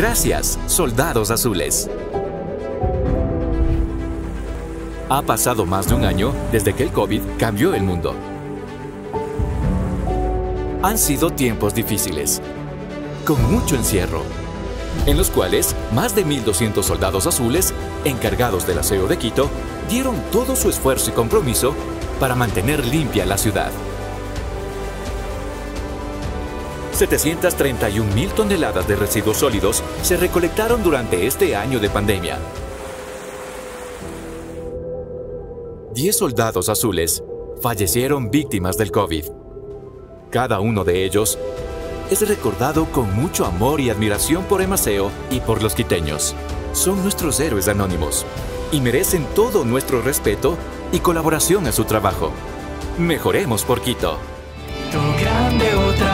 Gracias, soldados azules. Ha pasado más de un año desde que el COVID cambió el mundo. Han sido tiempos difíciles, con mucho encierro, en los cuales más de 1.200 soldados azules, encargados del aseo de Quito, dieron todo su esfuerzo y compromiso para mantener limpia la ciudad. 731 mil toneladas de residuos sólidos se recolectaron durante este año de pandemia. 10 soldados azules fallecieron víctimas del COVID. Cada uno de ellos es recordado con mucho amor y admiración por Emaceo y por los quiteños. Son nuestros héroes anónimos y merecen todo nuestro respeto y colaboración a su trabajo. Mejoremos por Quito. grande otra vez.